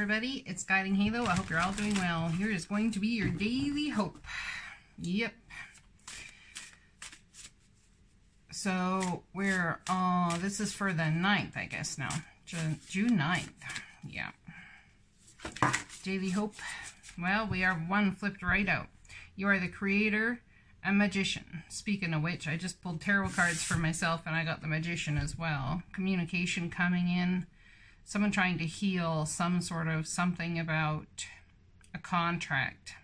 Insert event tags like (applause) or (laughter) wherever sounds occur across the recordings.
Everybody, it's Guiding Halo. I hope you're all doing well. Here is going to be your daily hope. Yep. So we're, uh, this is for the 9th, I guess now. June, June 9th. Yeah. Daily hope. Well, we are one flipped right out. You are the creator and magician. Speaking of which, I just pulled tarot cards for myself and I got the magician as well. Communication coming in someone trying to heal some sort of something about a contract.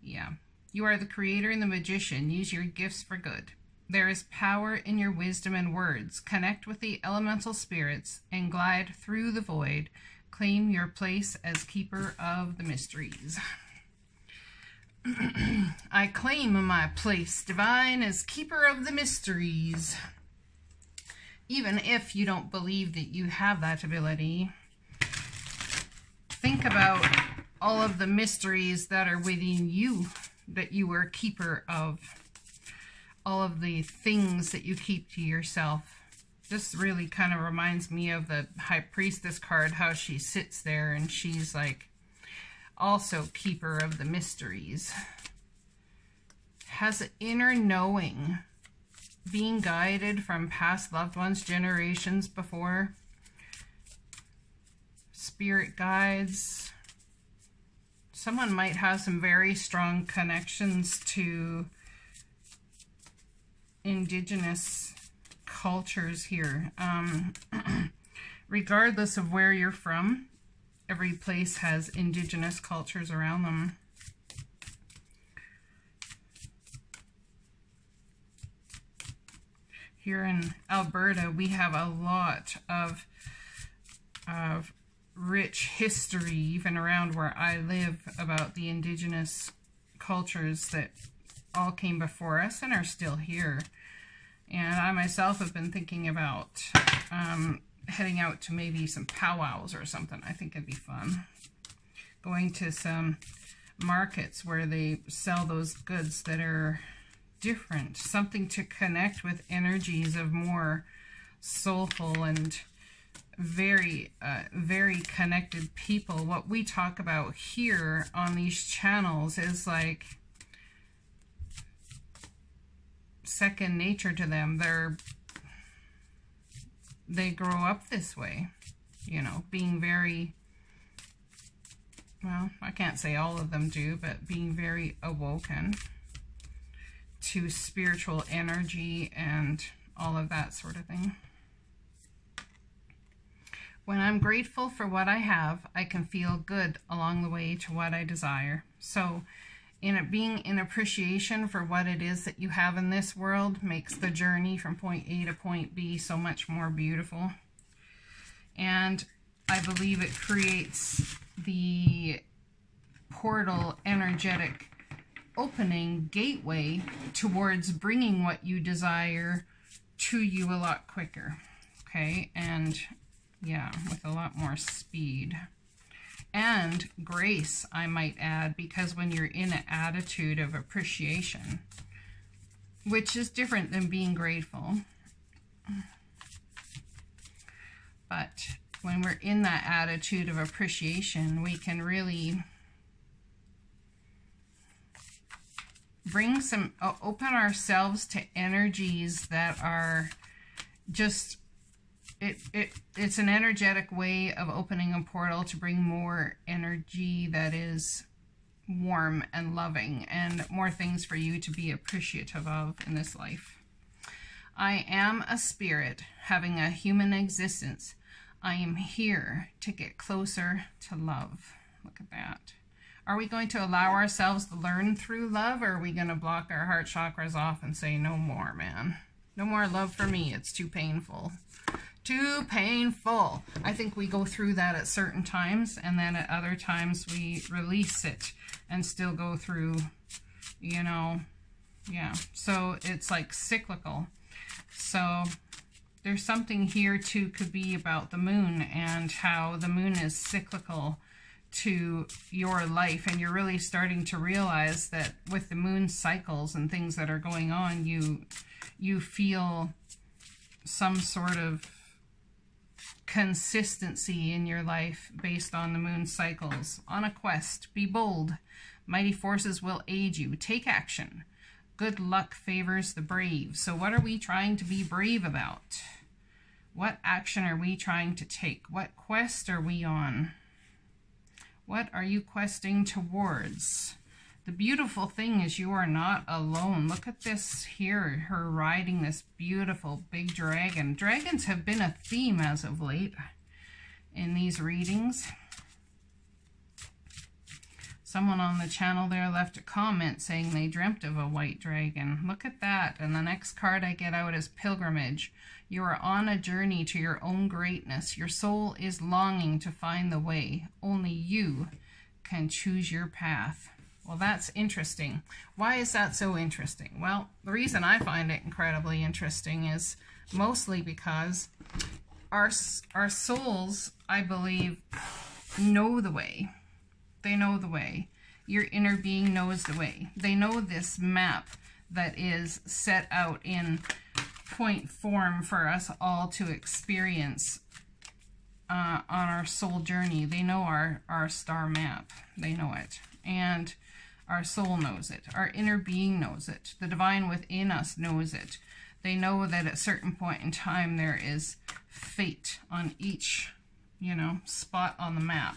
Yeah. You are the creator and the magician. Use your gifts for good. There is power in your wisdom and words. Connect with the elemental spirits and glide through the void. Claim your place as keeper of the mysteries. (clears throat) I claim my place divine as keeper of the mysteries even if you don't believe that you have that ability, think about all of the mysteries that are within you that you are keeper of. All of the things that you keep to yourself. This really kind of reminds me of the High Priestess card, how she sits there and she's like also keeper of the mysteries. Has an inner knowing being guided from past loved ones, generations before, spirit guides. Someone might have some very strong connections to indigenous cultures here. Um, (clears throat) regardless of where you're from, every place has indigenous cultures around them. Here in Alberta, we have a lot of, of rich history, even around where I live, about the indigenous cultures that all came before us and are still here. And I myself have been thinking about um, heading out to maybe some powwows or something. I think it'd be fun. Going to some markets where they sell those goods that are different, something to connect with energies of more soulful and very, uh, very connected people. What we talk about here on these channels is like second nature to them. They're, they grow up this way, you know, being very, well, I can't say all of them do, but being very awoken to spiritual energy and all of that sort of thing. When I'm grateful for what I have, I can feel good along the way to what I desire. So in it being in appreciation for what it is that you have in this world makes the journey from point A to point B so much more beautiful. And I believe it creates the portal energetic opening gateway towards bringing what you desire to you a lot quicker. Okay, and yeah, with a lot more speed. And grace, I might add, because when you're in an attitude of appreciation, which is different than being grateful. But when we're in that attitude of appreciation, we can really bring some, open ourselves to energies that are just, it, it, it's an energetic way of opening a portal to bring more energy that is warm and loving and more things for you to be appreciative of in this life. I am a spirit having a human existence. I am here to get closer to love. Look at that. Are we going to allow ourselves to learn through love, or are we going to block our heart chakras off and say, no more, man? No more love for me. It's too painful. Too painful. I think we go through that at certain times, and then at other times we release it and still go through, you know, yeah. So it's like cyclical. So there's something here too could be about the moon and how the moon is cyclical to your life and you're really starting to realize that with the moon cycles and things that are going on you you feel some sort of consistency in your life based on the moon cycles. On a quest, be bold. Mighty forces will aid you. Take action. Good luck favors the brave. So what are we trying to be brave about? What action are we trying to take? What quest are we on? What are you questing towards? The beautiful thing is you are not alone. Look at this here, her riding this beautiful big dragon. Dragons have been a theme as of late in these readings. Someone on the channel there left a comment saying they dreamt of a white dragon. Look at that. And the next card I get out is Pilgrimage. You are on a journey to your own greatness. Your soul is longing to find the way. Only you can choose your path. Well, that's interesting. Why is that so interesting? Well, the reason I find it incredibly interesting is mostly because our, our souls, I believe, know the way. They know the way. Your inner being knows the way. They know this map that is set out in point form for us all to experience uh, on our soul journey. They know our, our star map. They know it. And our soul knows it. Our inner being knows it. The divine within us knows it. They know that at a certain point in time there is fate on each, you know, spot on the map.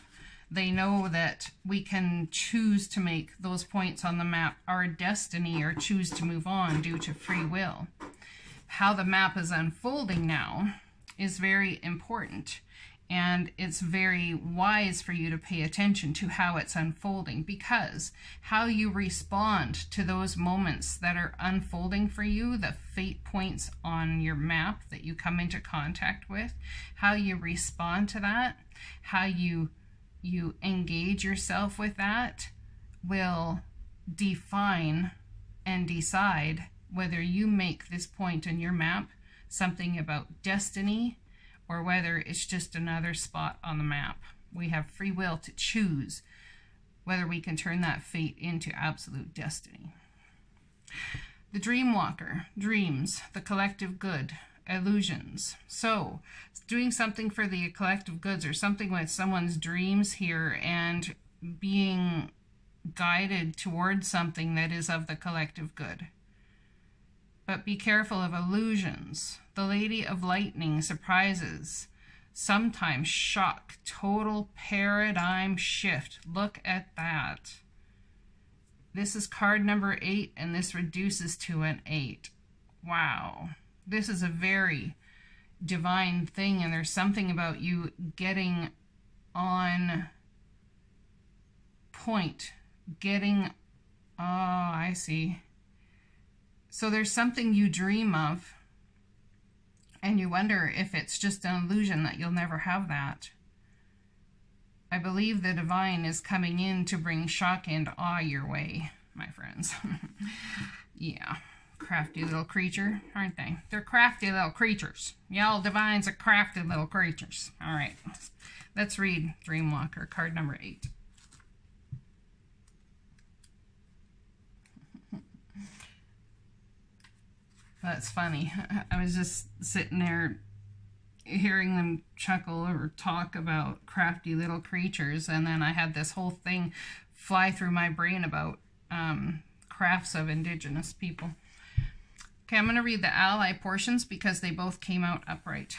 They know that we can choose to make those points on the map our destiny or choose to move on due to free will. How the map is unfolding now is very important. And it's very wise for you to pay attention to how it's unfolding because how you respond to those moments that are unfolding for you, the fate points on your map that you come into contact with, how you respond to that, how you you engage yourself with that will define and decide whether you make this point on your map something about destiny or whether it's just another spot on the map. We have free will to choose whether we can turn that fate into absolute destiny. The dream walker, dreams, the collective good, illusions. So, doing something for the collective goods or something with someone's dreams here and being guided towards something that is of the collective good. But be careful of illusions. The Lady of Lightning surprises, sometimes shock, total paradigm shift. Look at that. This is card number eight, and this reduces to an eight. Wow. This is a very divine thing, and there's something about you getting on point, getting, oh, I see. So there's something you dream of and you wonder if it's just an illusion that you'll never have that. I believe the divine is coming in to bring shock and awe your way, my friends. (laughs) yeah, crafty little creature, aren't they? They're crafty little creatures. Y'all divines are crafty little creatures. All right, let's read Dreamwalker, card number eight. That's funny. (laughs) I was just sitting there hearing them chuckle or talk about crafty little creatures, and then I had this whole thing fly through my brain about um, crafts of indigenous people. Okay, I'm going to read the ally portions because they both came out upright.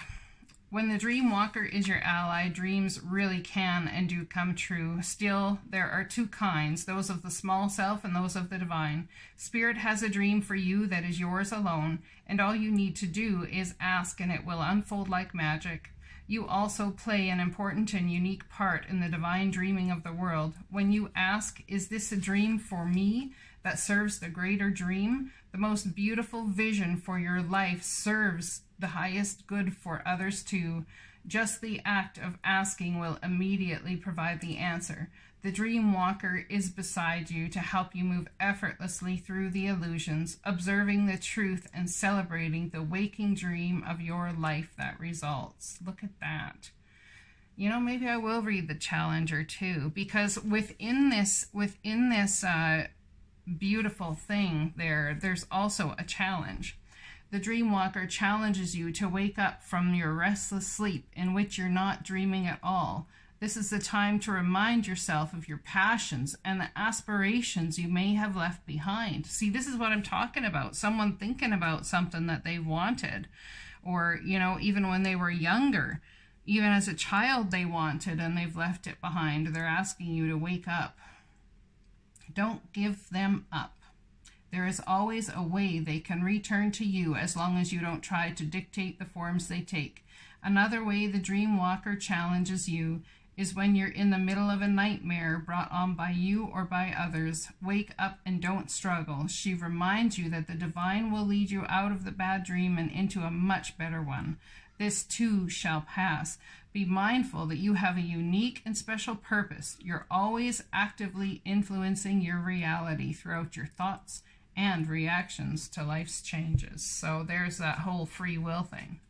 When the dream walker is your ally, dreams really can and do come true. Still, there are two kinds, those of the small self and those of the divine. Spirit has a dream for you that is yours alone, and all you need to do is ask and it will unfold like magic. You also play an important and unique part in the divine dreaming of the world. When you ask, is this a dream for me that serves the greater dream? The most beautiful vision for your life serves the highest good for others too. Just the act of asking will immediately provide the answer. The dream walker is beside you to help you move effortlessly through the illusions, observing the truth and celebrating the waking dream of your life that results. Look at that. You know, maybe I will read the Challenger too, because within this, within this uh, beautiful thing there, there's also a challenge. The dreamwalker challenges you to wake up from your restless sleep in which you're not dreaming at all. This is the time to remind yourself of your passions and the aspirations you may have left behind. See, this is what I'm talking about. Someone thinking about something that they wanted, or, you know, even when they were younger, even as a child, they wanted and they've left it behind. They're asking you to wake up. Don't give them up. There is always a way they can return to you as long as you don't try to dictate the forms they take. Another way the dream walker challenges you is when you're in the middle of a nightmare brought on by you or by others. Wake up and don't struggle. She reminds you that the divine will lead you out of the bad dream and into a much better one. This too shall pass. Be mindful that you have a unique and special purpose. You're always actively influencing your reality throughout your thoughts and reactions to life's changes. So there's that whole free will thing.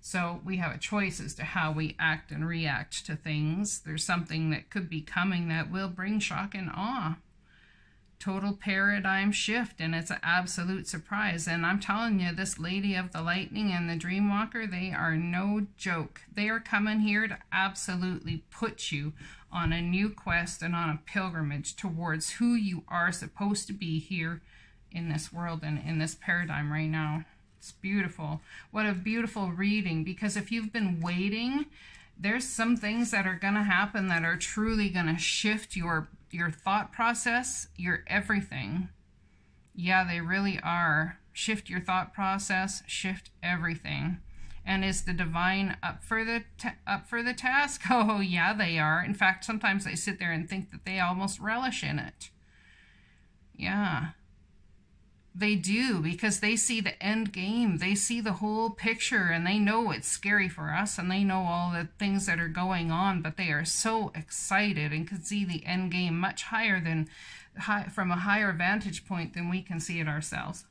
So we have a choice as to how we act and react to things. There's something that could be coming that will bring shock and awe. Total paradigm shift, and it's an absolute surprise. And I'm telling you, this Lady of the Lightning and the Dreamwalker, they are no joke. They are coming here to absolutely put you on a new quest and on a pilgrimage towards who you are supposed to be here in this world and in this paradigm right now. It's beautiful. What a beautiful reading because if you've been waiting, there's some things that are going to happen that are truly going to shift your your thought process, your everything. Yeah, they really are. Shift your thought process, shift everything. And is the divine up for the up for the task? (laughs) Oh, yeah, they are. In fact, sometimes I sit there and think that they almost relish in it. Yeah. They do because they see the end game. They see the whole picture and they know it's scary for us and they know all the things that are going on, but they are so excited and can see the end game much higher than high, from a higher vantage point than we can see it ourselves.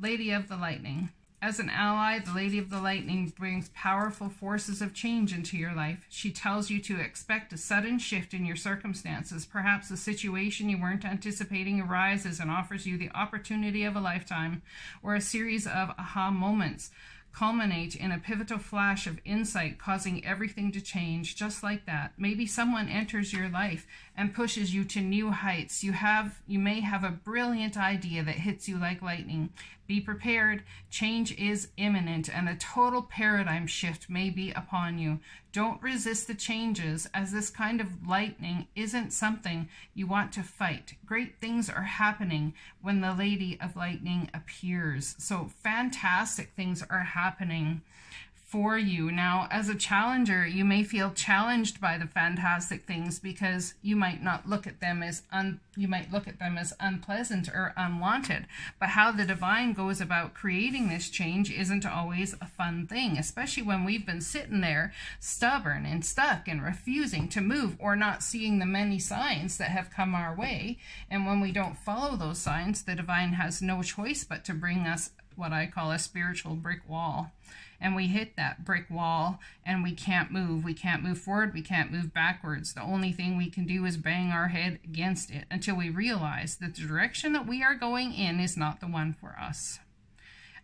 Lady of the Lightning. As an ally, the Lady of the Lightning brings powerful forces of change into your life. She tells you to expect a sudden shift in your circumstances. Perhaps a situation you weren't anticipating arises and offers you the opportunity of a lifetime, or a series of aha moments culminate in a pivotal flash of insight causing everything to change just like that maybe someone enters your life and pushes you to new heights. You have you may have a brilliant idea that hits you like lightning. Be prepared. Change is imminent and a total paradigm shift may be upon you. Don't resist the changes as this kind of lightning isn't something you want to fight. Great things are happening when the lady of lightning appears. So fantastic things are happening for you. Now, as a challenger, you may feel challenged by the fantastic things because you might not look at them as un you might look at them as unpleasant or unwanted. But how the divine goes about creating this change isn't always a fun thing, especially when we've been sitting there stubborn and stuck and refusing to move or not seeing the many signs that have come our way. And when we don't follow those signs, the divine has no choice but to bring us what I call a spiritual brick wall and we hit that brick wall and we can't move. We can't move forward. We can't move backwards. The only thing we can do is bang our head against it until we realize that the direction that we are going in is not the one for us.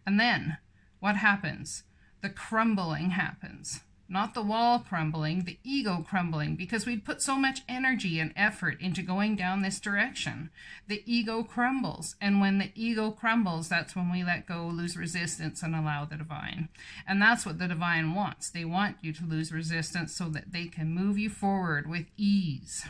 And then what happens? The crumbling happens not the wall crumbling, the ego crumbling, because we'd put so much energy and effort into going down this direction. The ego crumbles, and when the ego crumbles, that's when we let go, lose resistance, and allow the divine. And that's what the divine wants. They want you to lose resistance so that they can move you forward with ease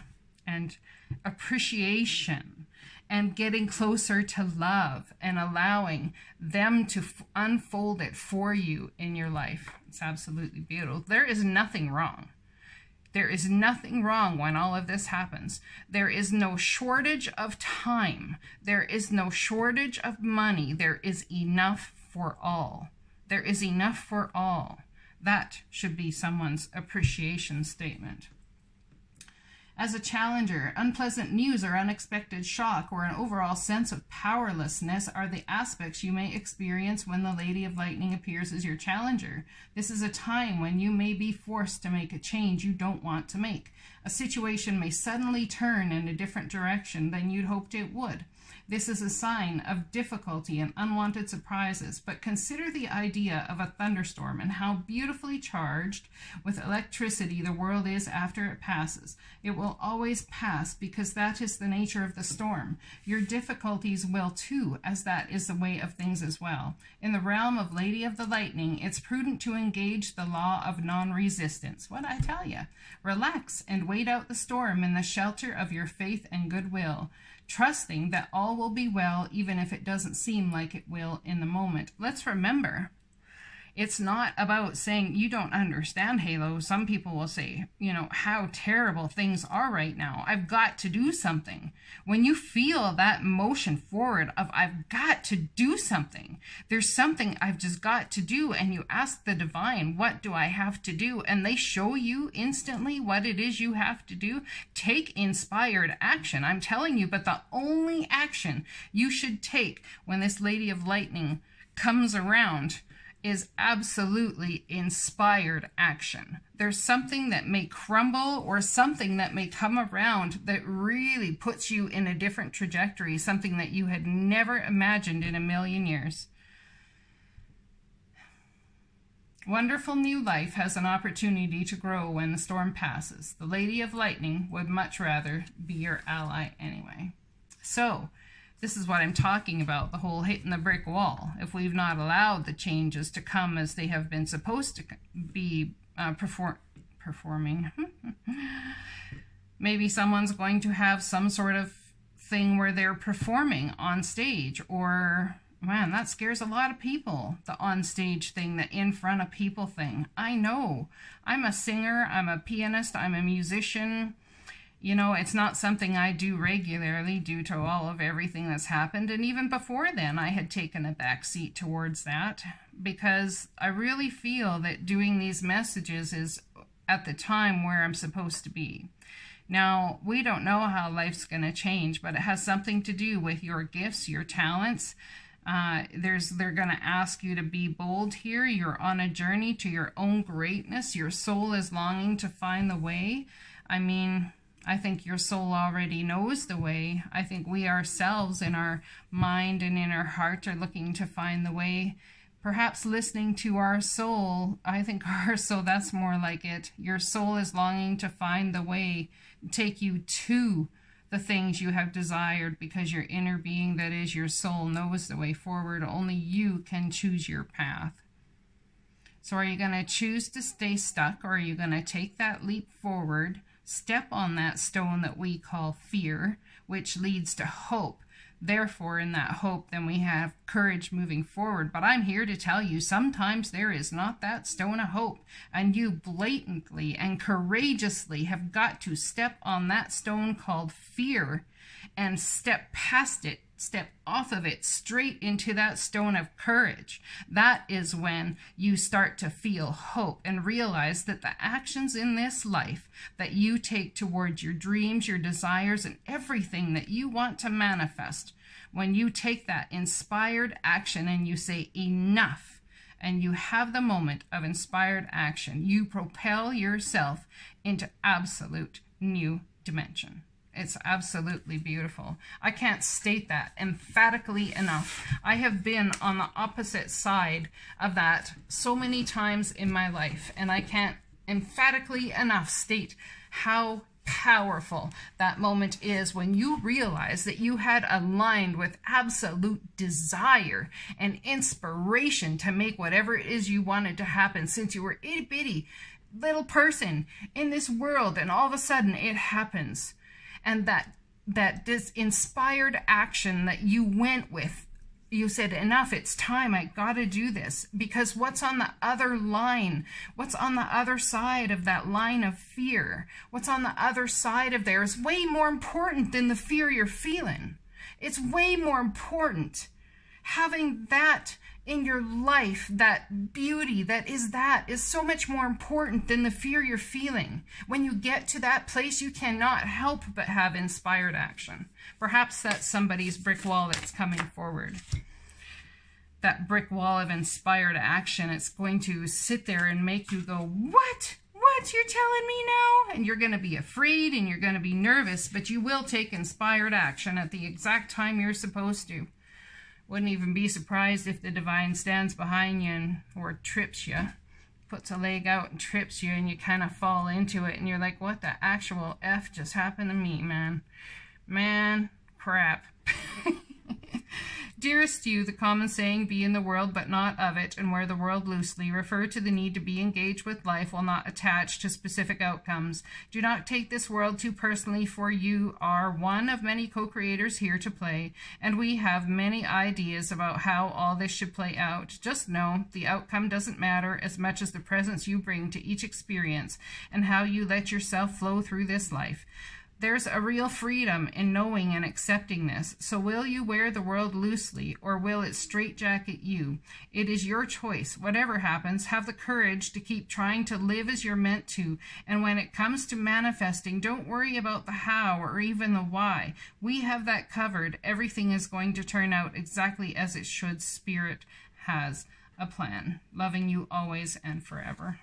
and appreciation and getting closer to love and allowing them to unfold it for you in your life. It's absolutely beautiful. There is nothing wrong. There is nothing wrong when all of this happens. There is no shortage of time. There is no shortage of money. There is enough for all. There is enough for all. That should be someone's appreciation statement. As a challenger, unpleasant news or unexpected shock or an overall sense of powerlessness are the aspects you may experience when the Lady of Lightning appears as your challenger. This is a time when you may be forced to make a change you don't want to make. A situation may suddenly turn in a different direction than you'd hoped it would. This is a sign of difficulty and unwanted surprises, but consider the idea of a thunderstorm and how beautifully charged with electricity the world is after it passes. It will always pass because that is the nature of the storm. Your difficulties will too, as that is the way of things as well. In the realm of Lady of the Lightning, it's prudent to engage the law of non-resistance. What I tell you? Relax and wait out the storm in the shelter of your faith and goodwill trusting that all will be well even if it doesn't seem like it will in the moment. Let's remember it's not about saying you don't understand Halo. Some people will say, you know, how terrible things are right now. I've got to do something. When you feel that motion forward of I've got to do something, there's something I've just got to do, and you ask the divine, what do I have to do? And they show you instantly what it is you have to do. Take inspired action. I'm telling you, but the only action you should take when this Lady of Lightning comes around is absolutely inspired action. There's something that may crumble or something that may come around that really puts you in a different trajectory, something that you had never imagined in a million years. Wonderful new life has an opportunity to grow when the storm passes. The Lady of Lightning would much rather be your ally anyway. So, this is what I'm talking about, the whole hitting the brick wall. If we've not allowed the changes to come as they have been supposed to be uh, perform performing, (laughs) maybe someone's going to have some sort of thing where they're performing on stage or man that scares a lot of people the on stage thing the in front of people thing. I know. I'm a singer i'm a pianist i'm a musician you know, it's not something I do regularly due to all of everything that's happened. And even before then, I had taken a back seat towards that because I really feel that doing these messages is at the time where I'm supposed to be. Now, we don't know how life's going to change, but it has something to do with your gifts, your talents. Uh, there's they're going to ask you to be bold here. You're on a journey to your own greatness. Your soul is longing to find the way. I mean, I think your soul already knows the way. I think we ourselves in our mind and in our heart are looking to find the way. Perhaps listening to our soul, I think (laughs) our soul, that's more like it. Your soul is longing to find the way, take you to the things you have desired because your inner being, that is your soul, knows the way forward. Only you can choose your path. So are you going to choose to stay stuck or are you going to take that leap forward? Step on that stone that we call fear, which leads to hope. Therefore, in that hope, then we have courage moving forward. But I'm here to tell you sometimes there is not that stone of hope, and you blatantly and courageously have got to step on that stone called fear and step past it step off of it straight into that stone of courage. That is when you start to feel hope and realize that the actions in this life that you take towards your dreams, your desires, and everything that you want to manifest, when you take that inspired action and you say, enough, and you have the moment of inspired action, you propel yourself into absolute new dimension. It's absolutely beautiful. I can't state that emphatically enough. I have been on the opposite side of that so many times in my life, and I can't emphatically enough state how powerful that moment is when you realize that you had aligned with absolute desire and inspiration to make whatever it is you wanted to happen since you were itty bitty little person in this world and all of a sudden it happens and that that this inspired action that you went with you said enough it's time i gotta do this. Because what's on the other line what's on the other side of that line of fear what's on the other side of there is way more important than the fear you're feeling. It's way more important having that in your life, that beauty that is that, is so much more important than the fear you're feeling. When you get to that place, you cannot help but have inspired action. Perhaps that's somebody's brick wall that's coming forward. That brick wall of inspired action, it's going to sit there and make you go, what? what? You're telling me now? And you're going to be afraid and you're going to be nervous, but you will take inspired action at the exact time you're supposed to. Wouldn't even be surprised if the divine stands behind you and, or trips you, puts a leg out and trips you, and you kind of fall into it, and you're like, what the actual F just happened to me, man? Man, crap. (laughs) Dearest you, the common saying, be in the world but not of it, and wear the world loosely, refer to the need to be engaged with life while not attached to specific outcomes. Do not take this world too personally, for you are one of many co creators here to play, and we have many ideas about how all this should play out. Just know the outcome doesn't matter as much as the presence you bring to each experience and how you let yourself flow through this life. There's a real freedom in knowing and accepting this. So will you wear the world loosely or will it straitjacket you? It is your choice. Whatever happens, have the courage to keep trying to live as you're meant to. And when it comes to manifesting, don't worry about the how or even the why. We have that covered. Everything is going to turn out exactly as it should. Spirit has a plan. Loving you always and forever.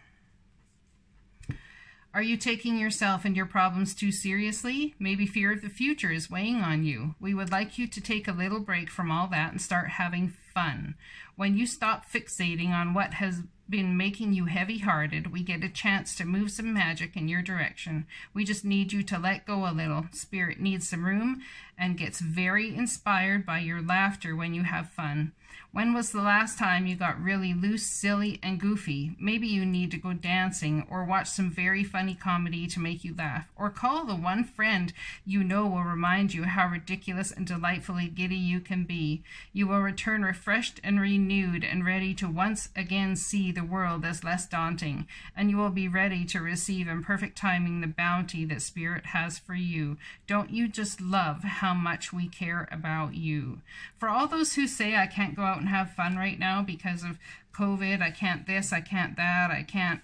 Are you taking yourself and your problems too seriously? Maybe fear of the future is weighing on you. We would like you to take a little break from all that and start having fun. When you stop fixating on what has been making you heavy hearted, we get a chance to move some magic in your direction. We just need you to let go a little. Spirit needs some room and gets very inspired by your laughter when you have fun. When was the last time you got really loose, silly, and goofy? Maybe you need to go dancing or watch some very funny comedy to make you laugh. Or call the one friend you know will remind you how ridiculous and delightfully giddy you can be. You will return refreshed and renewed and ready to once again see the world as less daunting. And you will be ready to receive in perfect timing the bounty that Spirit has for you. Don't you just love how much we care about you? For all those who say, I can't go out and have fun right now because of COVID. I can't this, I can't that, I can't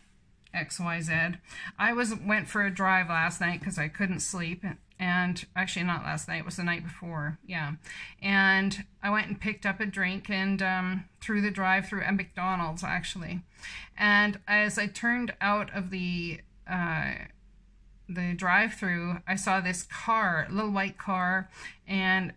XYZ. I was went for a drive last night because I couldn't sleep and actually not last night, it was the night before, yeah. And I went and picked up a drink and um, through the drive through at McDonald's actually. And as I turned out of the uh, the drive through, I saw this car, little white car, and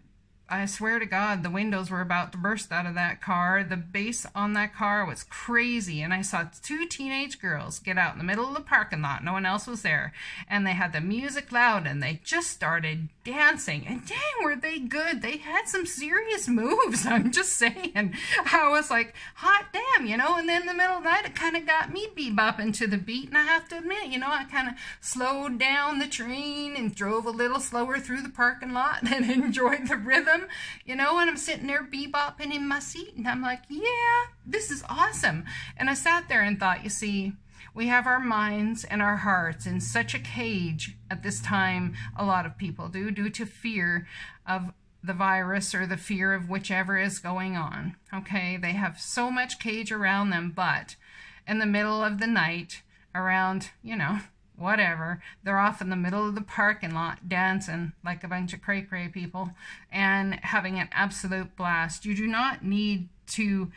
I swear to God, the windows were about to burst out of that car. The bass on that car was crazy. And I saw two teenage girls get out in the middle of the parking lot. No one else was there. And they had the music loud and they just started dancing. And dang, were they good. They had some serious moves. (laughs) I'm just saying. I was like, hot damn, you know. And then in the middle of the night, it kind of got me bebopping to the beat. And I have to admit, you know, I kind of slowed down the train and drove a little slower through the parking lot (laughs) and enjoyed the rhythm you know, and I'm sitting there bebopping in my seat, and I'm like, yeah, this is awesome. And I sat there and thought, you see, we have our minds and our hearts in such a cage at this time, a lot of people do, due to fear of the virus or the fear of whichever is going on. Okay, they have so much cage around them, but in the middle of the night, around, you know, whatever. They're off in the middle of the parking lot dancing like a bunch of cray cray people and having an absolute blast. You do not need to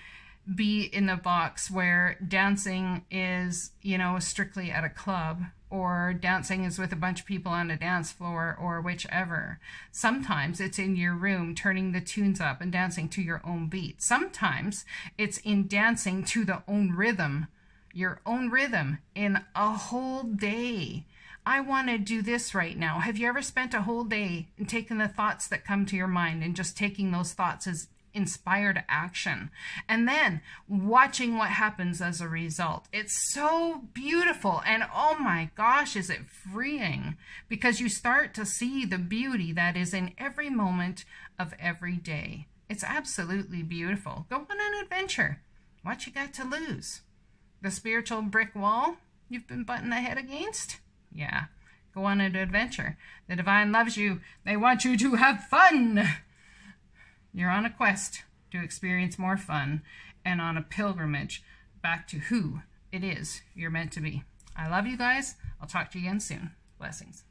be in a box where dancing is, you know, strictly at a club or dancing is with a bunch of people on a dance floor or whichever. Sometimes it's in your room turning the tunes up and dancing to your own beat. Sometimes it's in dancing to the own rhythm your own rhythm in a whole day. I want to do this right now. Have you ever spent a whole day and taken the thoughts that come to your mind and just taking those thoughts as inspired action and then watching what happens as a result. It's so beautiful and oh my gosh, is it freeing because you start to see the beauty that is in every moment of every day. It's absolutely beautiful. Go on an adventure. What you got to lose? The spiritual brick wall you've been butting the head against? Yeah. Go on an adventure. The divine loves you. They want you to have fun. You're on a quest to experience more fun and on a pilgrimage back to who it is you're meant to be. I love you guys. I'll talk to you again soon. Blessings.